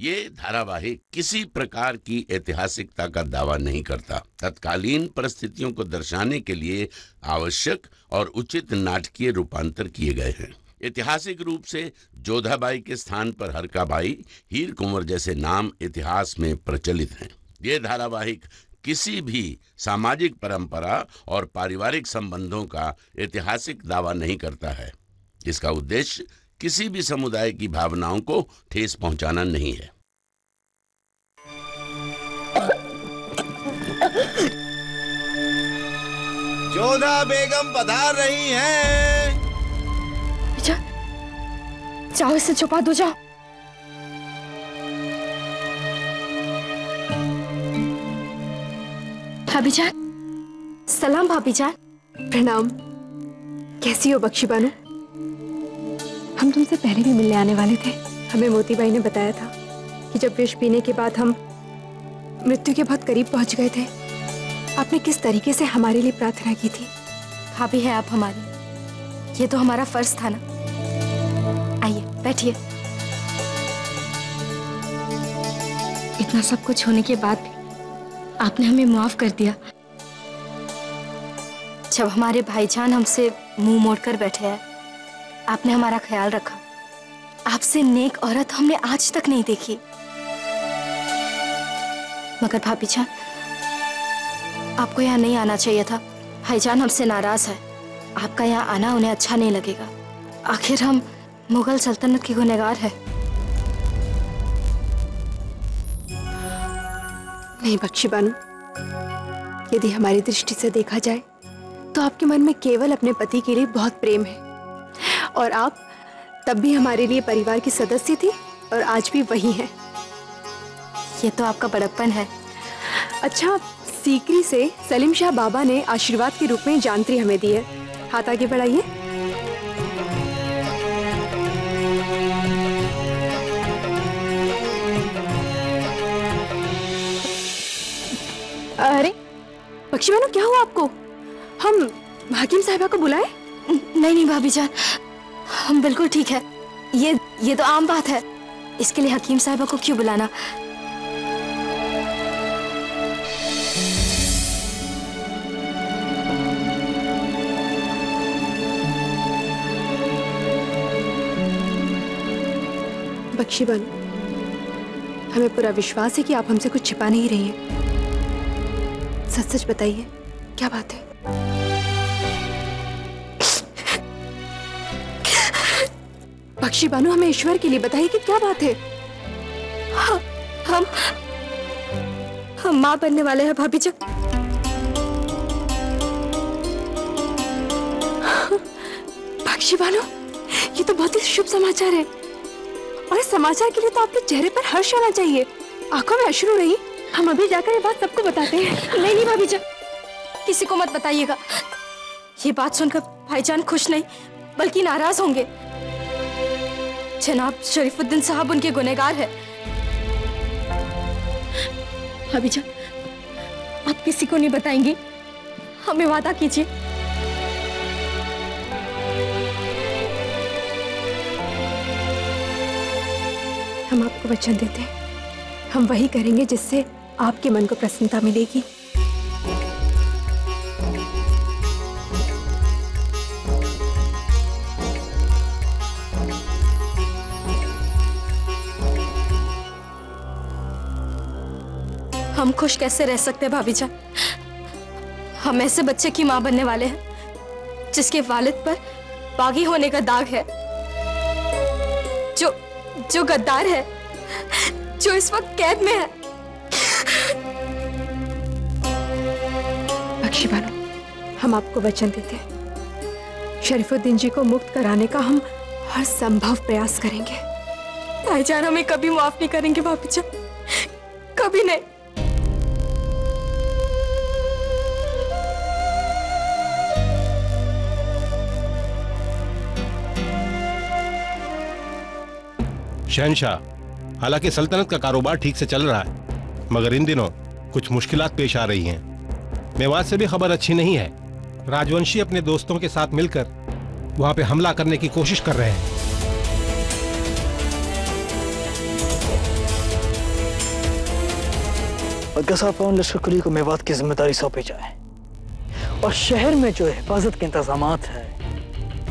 ये धारावाहिक किसी प्रकार की ऐतिहासिकता का दावा नहीं करता। तत्कालीन परिस्थितियों को दर्शाने के लिए आवश्यक और उचित नाटकीय रूपांतर किए गए हैं। ऐतिहासिक रूप से जोधाबाई के स्थान पर हरकाबाई हीर कुंवर जैसे नाम इतिहास में प्रचलित हैं। ये धारावाहिक किसी भी सामाजिक परंपरा और पारिवारिक संबंधों का ऐतिहासिक दावा नहीं करता है। इसका उद्देश्य किसी भी समुदाय की भावनाओं को ठेस पहुंचाना नहीं है। जोधा बेगम पधार रही हैं। जा, जाओ इसे छुपा दो जाओ। भाभी जान। सलाम भाभी जान। प्रणाम। कैसी हो बख्शी बानू? हम तुमसे पहले भी मिलने आने वाले थे। हमें मोती बाई ने बताया था कि जब विष पीने के बाद हम मृत्यु के बहुत करीब पहुँच गए थे, आपने किस तरीके से हमारे लिए प्रार्थना की थी? भाभी है आप हमारी। ये तो हमारा फ़र्ज़ था ना। आइए, बैठिए। इतना सब कुछ होने के बाद भी आपने हमें माफ़ कर दिया। जब हमारे भाईजान हमसे मुँह मोड़कर बैठे हैं, आपने हमारा ख्याल रखा। आपसे नेक औरत हमने आज तक नहीं देखी। मगर भाभी जान आपको यहाँ नहीं आना चाहिए था। भाईजान हमसे नाराज़ है। आपका यहाँ आना उन्हें अच्छा नहीं लगेगा। आखिर हम मुगल सल्तनत के गुनहगार है। नहीं बख्शी बानू। यदि हमारी दृष्टि से देखा जाए तो आपके मन में केवल अपने पति के लिए बहुत प्रेम है। और आप तब भी हमारे लिए परिवार की सदस्य थी, और आज भी वही हैं। ये तो आपका बड़प्पन है। अच्छा सीकरी से सलीम शाह बाबा ने आशीर्वाद के रूप में जानत्री हमें दी है। हाथ आगे बढ़ाइए। अरे बख्शी बानो क्या हुआ आपको? हम हकीम साहिबा को बुलाए? नहीं नहीं भाभी जान हम बिल्कुल ठीक है। ये ये तो आम बात है। इसके लिए हकीम साहिबा को क्यों बुलाना? बख्शी बानो हमें पूरा विश्वास है कि आप हमसे कुछ छिपा नहीं रही हैं। सच सच बताइए, क्या बात है? पक्षी बानू, हमें ईश्वर के लिए बताइए कि क्या बात है? हम हम माँ बनने वाले हैं भाभी जान बख्शी बानू, ये तो बहुत ही शुभ समाचार है। और इस समाचार के लिए तो आपके चेहरे पर हर्ष आना चाहिए। आँखों में अश्रु नहीं हम अभी जाकर ये बात सबको बताते हैं। नहीं नहीं, भाभी जान किसी को मत बताइएगा। ये बात सुनकर भाईजान खुश नहीं, बल्कि नाराज़ होंगे। जनाब शरीफुद्दीन साहब उनके गुनेगार है। भाभी जान आप किसी को नहीं बताएँगे। हमें वादा कीजिए। हम आपको वचन देते हैं। हम वही करेंगे जिससे आपके मन को प्रसन्नता मिलेगी। हम खुश कैसे रह सकते हैं, भाभी जान? हम ऐसे बच्चे की माँ बनने वाले हैं, जिसके वालिद पर बागी होने का दाग है। जो जो गद्दार है, जो इस वक्त कैद में है। हम आपको वचन देते हैं। शरीफुद्दीन जी को मुक्त कराने का हम हर संभव प्रयास करेंगे। भाईजान हमें कभी माफ़ नहीं करेंगे, भाभी जान कभी नहीं। शहनशाह, हालाँकि सल्तनत का कारोबार ठीक से चल रहा है, मगर इन दिनों कुछ मुश्किलात पेश आ रही हैं। मेवात से भी खबर अच्छी नहीं है। राजवंशी अपने दोस्तों के साथ मिलकर वहाँ पे हमला करने की कोशिश कर रहे हैं। लश्कर को मेवात की ज़िम्मेदारी सौंपी जाए। और शहर में जो हिफाजत के इंतज़ाम है,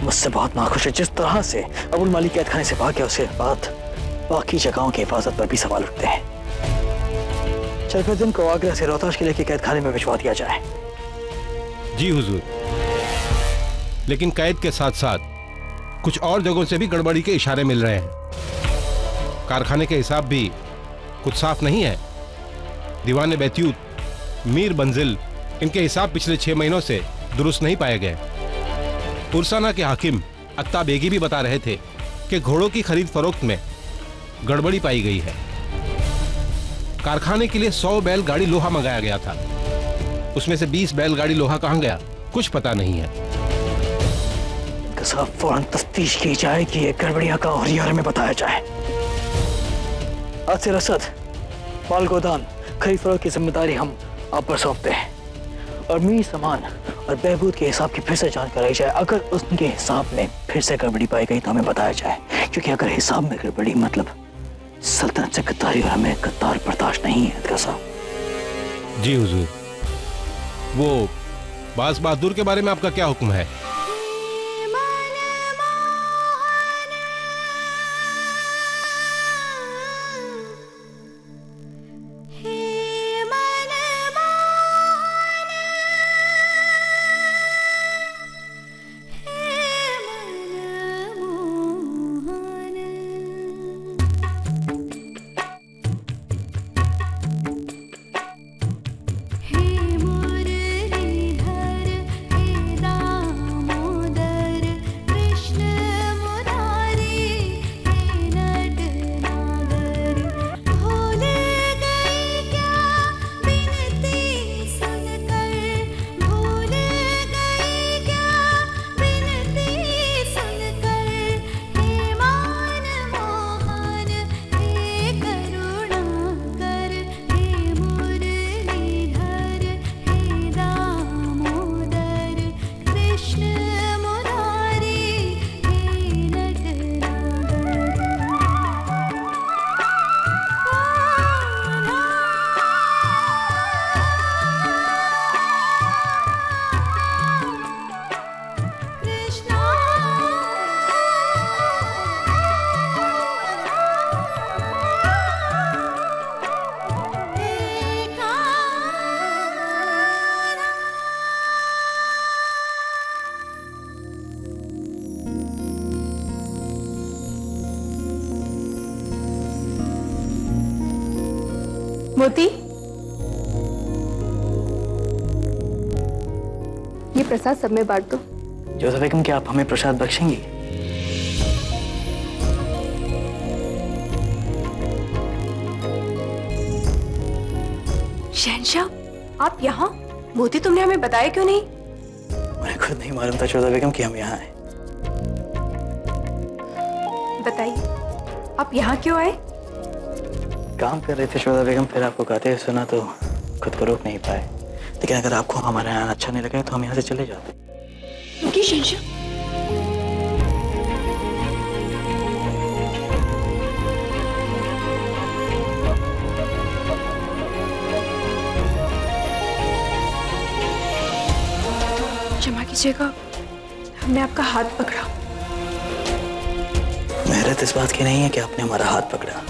मुझसे बहुत नाखुश है। जिस तरह से अबुल मालिक कैद खाने से भाग गया उसके बाद बाकी जगहों की हिफाजत पर भी सवाल उठते हैं। चरफुद्दीन को आगरा से रोहताश के लेके कैद खाने में भिजवा दिया जाए। जी हुजूर। लेकिन कैद के साथ साथ कुछ और जगहों से भी गड़बड़ी के इशारे मिल रहे हैं। कारखाने के हिसाब भी कुछ साफ़ नहीं है। दीवान बैत्यूत मीर बंजिल, इनके हिसाब पिछले छह महीनों से दुरुस्त नहीं पाए गए। पुरसाना के हाकिम अत्ता बेगी भी बता रहे थे कि घोड़ों की खरीद फरोख्त में गड़बड़ी पाई गई है। कारखाने के लिए सौ बैल गाड़ी लोहा मंगाया गया था। उसमें से बीस बैलगाड़ी लोहा कहाँ गया। कुछ पता नहीं है। फ़ौरन तफ्तीश की जाए कि ये गड़बड़ियाँ का और यार में बताया जाए। आज से रसद माल गोदान खरीद फरोख्त की ज़िम्मेदारी हम आप पर सौंपते हैं। और मीर सामान और बहबूद के हिसाब की फिर से जाँच कराई जाए। अगर उसके हिसाब में फिर से गड़बड़ी पाई गई तो हमें बताया जाए। क्योंकि अगर हिसाब में गड़बड़ी मतलब सल्तनत से गद्दारी और हमें गद्दार बर्दाश्त नहीं है साहब जी हुजूर। वो बास बहादुर के बारे में आपका क्या हुक्म है? ये प्रसाद सब में बांट दो। जोधा बेगम क्या आप हमें प्रसाद बख्शेंगी? शहनशाह आप यहाँ? मोती तुमने हमें बताया क्यों नहीं? मुझे खुद नहीं मालूम था जोधा बेगम कि हम यहाँ आए बताइए आप यहाँ क्यों आए? काम कर रहे थे शोधा बेगम फिर आपको गाते हुए सुना तो खुद को रोक नहीं पाए। लेकिन अगर आपको हमारा यहाँ अच्छा नहीं लगे तो हम यहाँ से चले जाते रुकिए शहनशाह क्षमा कीजिएगा। हमने आपका हाथ पकड़ा। मेहरत इस बात की नहीं है कि आपने हमारा हाथ पकड़ा।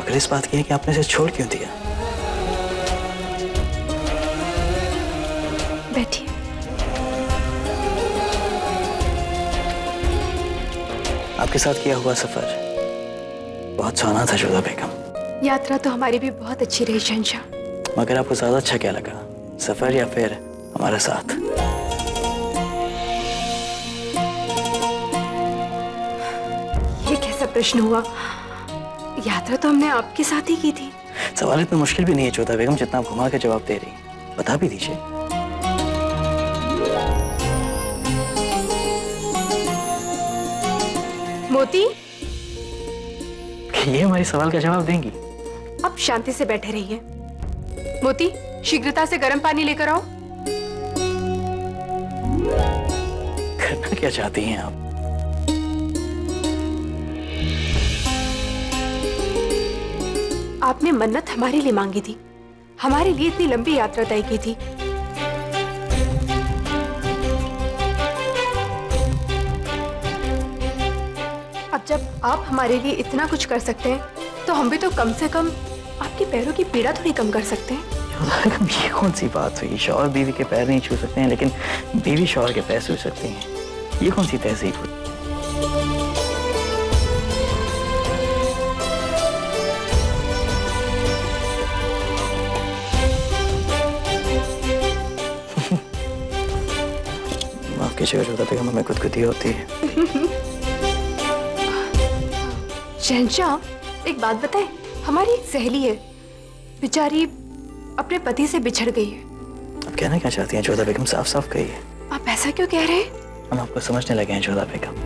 मगर इस बात की है कि आपने इसे छोड़ क्यों दिया? आपके साथ किया हुआ सफ़र बहुत सोना था शोधा बेगम। यात्रा तो हमारी भी बहुत अच्छी रही शहनशाह मगर आपको ज़्यादा अच्छा क्या लगा सफ़र या फिर हमारा साथ? ये कैसा प्रश्न हुआ? यात्रा तो हमने आपके साथ ही की थी। सवाल इतना मुश्किल भी नहीं है चौथा बेगम जितना आप घुमा के जवाब दे रही बता भी दीजिए। मोती। ये हमारे सवाल का जवाब देंगी। अब शांति से बैठे रहिए। मोती शीघ्रता से गर्म पानी लेकर आओ। करना क्या चाहती हैं आप? आपने मन्नत हमारे लिए मांगी थी। हमारे लिए इतनी लंबी यात्रा तय की थी। जब आप हमारे लिए इतना कुछ कर सकते हैं तो हम भी तो कम से कम आपके पैरों की पीड़ा थोड़ी कम कर सकते हैं। ये कौन सी बात हुई? शौहर बीवी के पैर नहीं छू सकते हैं लेकिन बीवी शौहर के पैर छू सकती हैं। ये कौन सी तहजीब हुई? माफ़ कीजिएगा जोधा बेगम हमें खुदकुदी होती है। शहनशाह एक बात बताएँ हमारी एक सहेली है। बेचारी अपने पति से बिछड़ गई है। आप कहना क्या चाहती हैं? जोधा बेगम साफ़ साफ़ कहिए। आप ऐसा क्यों कह रहे हैं? हम आपको समझने लगे हैं जोधा बेगम।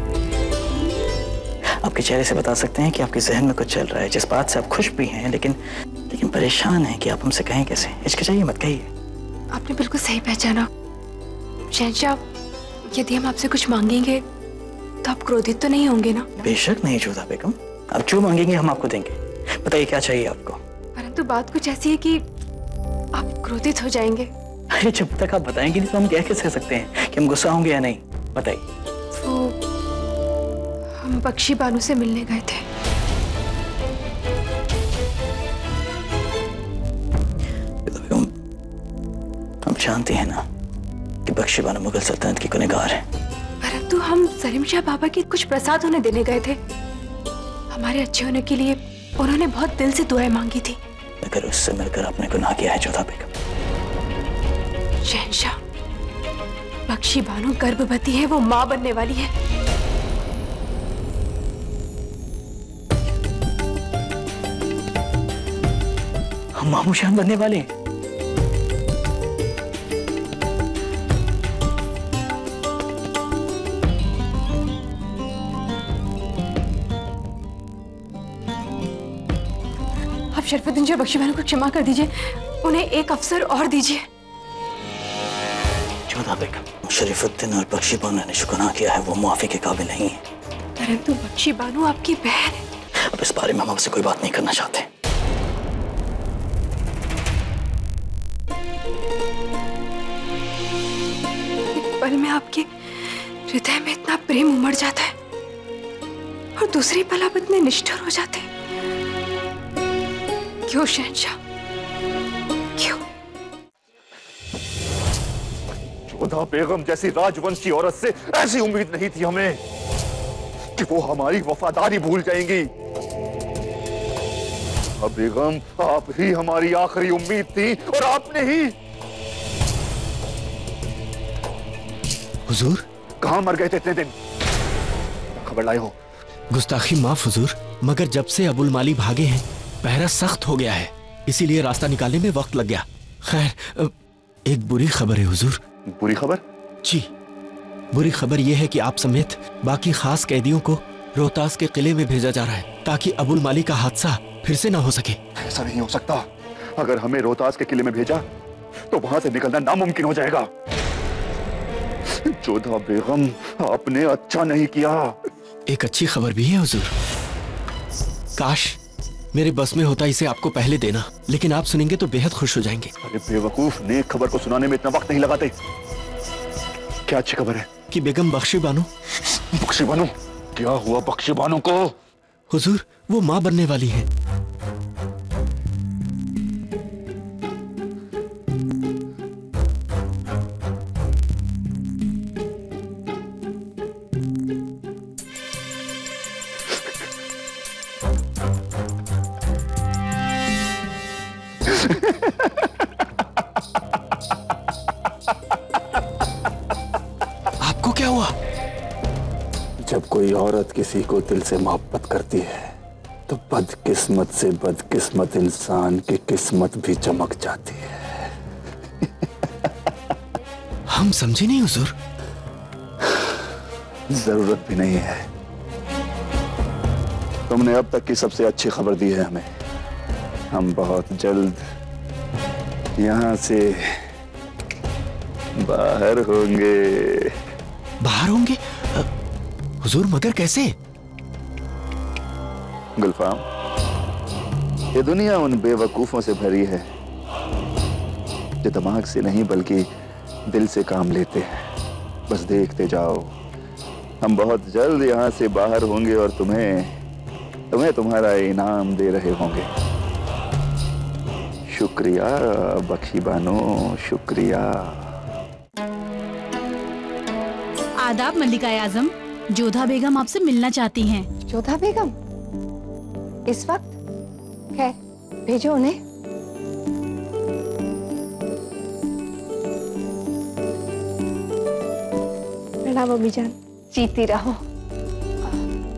आपके चेहरे से बता सकते हैं कि आपके जहन में कुछ चल रहा है। जिस बात से आप खुश भी हैं लेकिन लेकिन परेशान हैं कि आप हमसे कहें कैसे? हिचकिचाइए मत कहिए। आपने बिल्कुल सही पहचाना। शहनशाह यदि हम आपसे कुछ मांगेंगे तो आप क्रोधित तो नहीं होंगे ना? बेशक नहीं जोधा बेगम। आप जो मांगेंगे हम आपको देंगे। बताइए क्या चाहिए आपको? परंतु बात कुछ ऐसी है कि आप क्रोधित हो जाएँगे। अरे जब तक आप बताएँगे नहीं तो हम क्या कह सकते हैं? कि हम गुस्सा होंगे या नहीं? बताइए। वो हम बख्शी बानू से मिलने गए थे। आप जानती हैं ना कि बख्शी बानो मुगल सल्तनत की गुनहगार है। परंतु हम सलीम शाह बाबा के कुछ प्रसाद उन्हें देने गए थे। हमारे अच्छे होने के लिए उन्होंने बहुत दिल से दुआएँ मांगी थी। अगर उससे मिलकर आपने गुनाह किया है जोधा बेगम। शहनशाह पक्षी बानो गर्भवती है वो माँ बनने वाली है। हम मामू शान बनने वाले हैं। शरफुद्दीन जी और बख्शी बानो को क्षमा कर दीजिए। उन्हें एक अवसर और दीजिए। जोधा बेगम शरीफुद्दीन और बख्शी बानो ने जो गुनाह किया है वो मुआफी के काबिल नहीं है। परंतु बख्शी बानो आपकी बहन। है अब इस बारे में हम आपसे कोई बात नहीं करना चाहते। पल में आपके हृदय में इतना प्रेम उमड़ जाता है और दूसरी पल आप इतने निष्ठुर हो जाते हैं। क्यों शहनशाह? क्यों? जोधा बेगम जैसी राजवंशी औरत से ऐसी उम्मीद नहीं थी हमें कि वो हमारी वफादारी भूल जाएँगी। अब बेगम आप ही हमारी आखिरी उम्मीद थी और आपने ही। हुजूर? कहा मर गए थे इतने दिन? खबर लाए हो। गुस्ताखी माफ़ हुजूर। मगर जब से अबुल माली भागे हैं पहरा सख्त हो गया है। इसीलिए रास्ता निकालने में वक्त लग गया। खैर एक बुरी खबर है हुजूर। बुरी खबर? जी। बुरी खबर यह है कि आप समेत बाकी खास कैदियों को रोहतास के किले में भेजा जा रहा है ताकि अबुल माली का हादसा फिर से ना हो सके। ऐसा नहीं हो सकता। अगर हमें रोहतास के किले में भेजा तो वहाँ से निकलना नामुमकिन हो जाएगा। जोधा बेगम आपने अच्छा नहीं किया। एक अच्छी खबर भी है हुजूर। काश मेरे बस में होता इसे आपको पहले देना। लेकिन आप सुनेंगे तो बेहद खुश हो जाएँगे। अरे बेवकूफ़ नेक खबर को सुनाने में इतना वक्त नहीं लगाते। क्या अच्छी खबर है? कि बेगम बख्शी बानो। बख्शी बानो? क्या हुआ बख्शी बानो को? हुजूर वो माँ बनने वाली है। आपको क्या हुआ? जब कोई औरत किसी को दिल से मोहब्बत करती है तो बदकिस्मत से बदकिस्मत इंसान की किस्मत भी चमक जाती है। हम समझे नहीं हुजूर। ज़रूरत भी नहीं है। तुमने अब तक की सबसे अच्छी खबर दी है हमें। हम बहुत जल्द यहाँ से बाहर होंगे। बाहर होंगे? हुजूर मगर कैसे? गुलफाम ये दुनिया उन बेवकूफों से भरी है जो दिमाग से नहीं बल्कि दिल से काम लेते हैं। बस देखते जाओ हम बहुत जल्द यहाँ से बाहर होंगे और तुम्हें तुम्हें तुम्हारा इनाम दे रहे होंगे। शुक्रिया बख्शी बानो शुक्रिया। आदाब मल्लिका आज़म। जोधा बेगम आपसे मिलना चाहती हैं। जोधा बेगम इस वक्त? खैर भेजो उन्हें। प्रणाम अम्मी जान जीती रहो।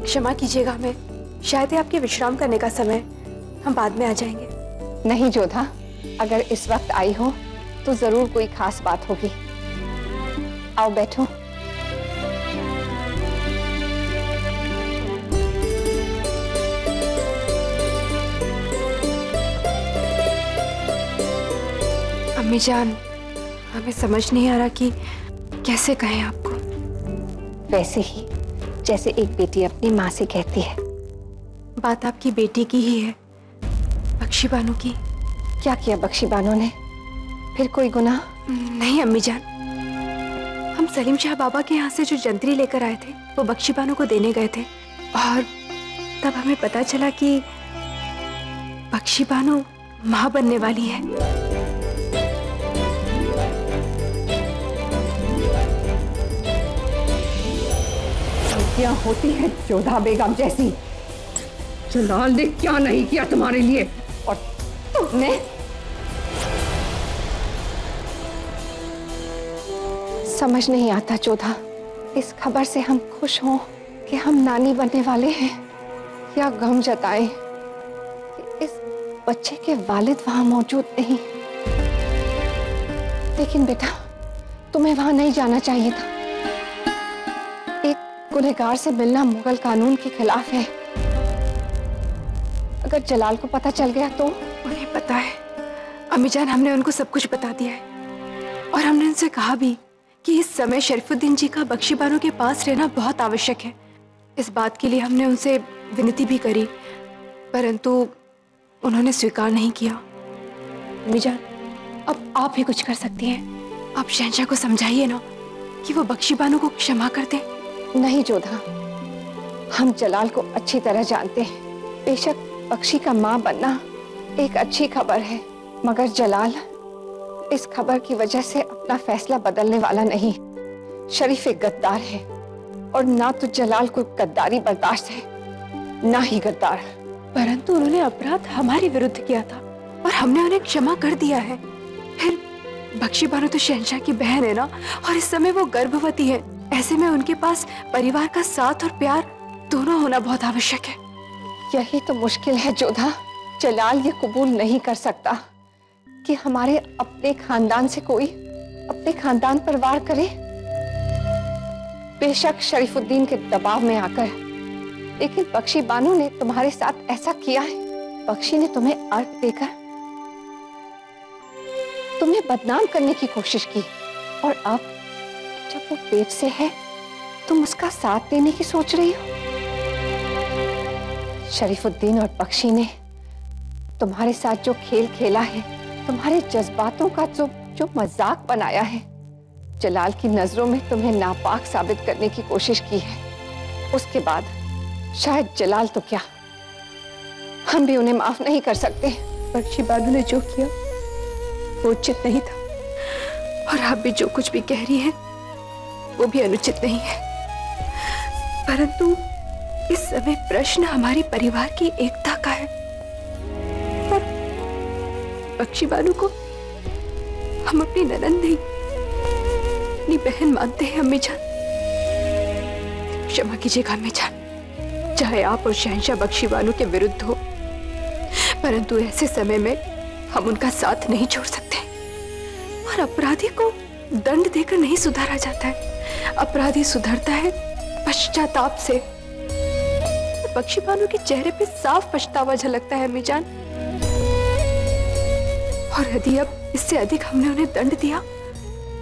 क्षमा कीजिएगा हमें। शायद ये आपके विश्राम करने का समय हम बाद में आ जाएँगे। नहीं जोधा। अगर इस वक्त आई हो तो ज़रूर कोई खास बात होगी। आओ बैठो। अम्मी जान हमें समझ नहीं आ रहा कि कैसे कहें आपको। वैसे ही जैसे एक बेटी अपनी माँ से कहती है। बात आपकी बेटी की ही है। बख्शी बानो की। क्या किया बख्शी बानो ने? फिर कोई गुनाह? नहीं अम्मी जान। हम सलीम शाह बाबा के यहाँ से जो जंतरी लेकर आए थे वो बख्शी बानो को देने गए थे। और तब हमें पता चला कि बख्शी बानो माँ बनने वाली है। गलतियाँ होती हैं जोधा बेगम जैसी। जलाल ने क्या नहीं किया तुम्हारे लिए? तुमने समझ नहीं आता चौधा इस खबर से हम खुश हों कि हम नानी बनने वाले हैं या गम जताएँ। कि इस बच्चे के वालिद वहाँ मौजूद नहीं। लेकिन बेटा, तुम्हें वहाँ नहीं जाना चाहिए था। एक गुनहगार से मिलना मुगल कानून के खिलाफ है। अगर जलाल को पता चल गया तो उन्हें पता है, अम्मी जान हमने उनको सब कुछ बता दिया है। और हमने उनसे कहा भी कि इस समय शरीफुद्दीन जी का बख्शी के पास रहना बहुत आवश्यक है। इस बात के लिए हमने उनसे विनती भी करी, परंतु उन्होंने स्वीकार नहीं किया। अम्मी जान, अब आप ही कुछ कर सकती हैं। आप शहनशाह को समझाइए ना कि वो बख्शी बानो को क्षमा कर दें। नहीं जोधा, हम जलाल को अच्छी तरह जानते हैं। बेशक बख्शी का माँ बनना एक अच्छी खबर है मगर जलाल इस खबर की वजह से अपना फैसला बदलने वाला नहीं। शरीफ एक गद्दार है और ना तो जलाल को गद्दारी बर्दाश्त है ना ही गद्दार। परंतु उन्होंने अपराध हमारे विरुद्ध किया था और हमने उन्हें क्षमा कर दिया है। फिर बख्शी बानो तो शहनशाह की बहन है ना और इस समय वो गर्भवती है। ऐसे में उनके पास परिवार का साथ और प्यार दोनों होना बहुत आवश्यक है। यही तो मुश्किल है जोधा। जलाल ये कबूल नहीं कर सकता कि हमारे अपने खानदान से कोई अपने खानदान पर वार करे। बेशक शरीफुद्दीन के दबाव में आकर, लेकिन बख्शी बानो ने तुम्हारे साथ ऐसा किया है। बख्शी ने तुम्हें अर्थ देकर तुम्हें बदनाम करने की कोशिश की, और अब जब वो पेट से है, तुम उसका साथ देने की सोच रही हो। शरीफुद्दीन और बख्शी ने तुम्हारे साथ जो खेल खेला है, तुम्हारे जज्बातों का जो जो मज़ाक बनाया है, जलाल की नज़रों में तुम्हें नापाक साबित करने की कोशिश की है। उसके बाद शायद जलाल तो क्या? हम भी उन्हें माफ़ नहीं कर सकते। बख्शी बानो ने जो किया, वो उचित नहीं था। और आप भी जो कुछ भी कह रही हैं, वो भी अनुचित नहीं है। परंतु इस समय प्रश्न हमारे परिवार की एकता का है। बख्शी बानू को हम अपनी ननंद नहीं, अपनी बहन मानते हैं अम्मी जान। क्षमा कीजिएगा अम्मी जान। चाहे आप और शहनशाह बख्शी बानू के विरुद्ध हो, परंतु ऐसे समय में हम उनका साथ नहीं छोड़ सकते। और अपराधी को दंड देकर नहीं सुधारा जाता है। अपराधी सुधरता है पश्चाताप से। बख्शी बानो के चेहरे पे साफ़ पछतावा झलकता है अम्मीजान और यदि अब इससे अधिक हमने उन्हें दंड दिया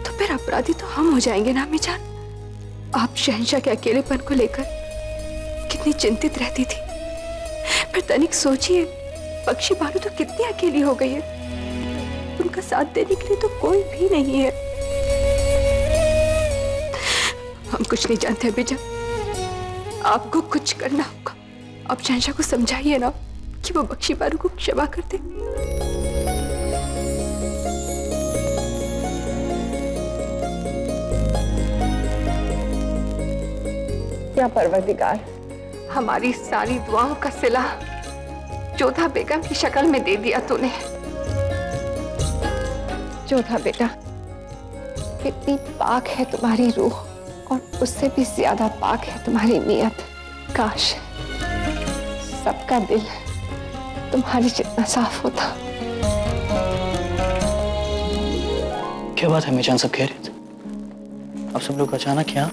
तो फिर अपराधी तो हम हो जाएँगे ना, अम्मीजान? आप शहनशाह के अकेलेपन को लेकर कितनी चिंतित रहती थी। पर तनिक सोचिए, पक्षी बानू तो कितनी अकेली हो गई है। उनका साथ देने के लिए तो कोई भी नहीं है। हम कुछ नहीं जानते अभी जब आपको कुछ करना होगा। आप शहनशाह को समझाइए ना कि वो बख्शी बारू को क्षमा कर दे। या परवरदिगार। हमारी सारी दुआओं का सिला जोधा बेगम की शक्ल में दे दिया तूने। जोधा बेटा कितनी पाक है तुम्हारी रूह और उससे भी ज़्यादा पाक है तुम्हारी नीयत। काश सबका दिल तुम्हारी जितना साफ़ होता। क्या बात है मीजान सब कह रहे थे अब सब लोग अचानक यहाँ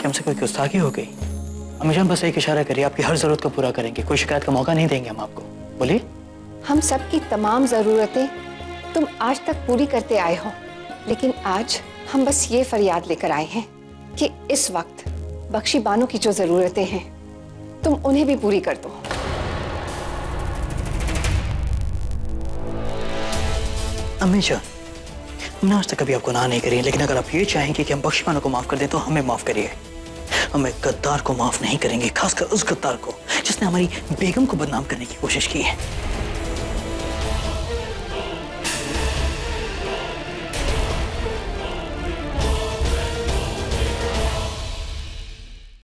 कि हमसे कोई गुस्ताखी हो गई। अमीजान बस एक इशारा करिए आपकी हर ज़रूरत को पूरा करेंगे। कोई शिकायत का मौका नहीं देंगे हम आपको। बोलिए। हम सबकी तमाम जरूरतें तुम आज तक पूरी करते आए हो। लेकिन आज हम बस ये फरियाद लेकर आए हैं कि इस वक्त बख्शी बानो की जो जरूरतें हैं तुम उन्हें भी पूरी कर दो। अम्मी जान हमने आज तक कभी आपको ना नहीं करी लेकिन अगर आप ये चाहेंगे कि हम बख्शवानों को माफ़ कर दें तो हमें माफ़ करिए। हमें गद्दार को माफ़ नहीं करेंगे, खासकर उस गद्दार को, जिसने हमारी बेगम को बदनाम करने की कोशिश की है।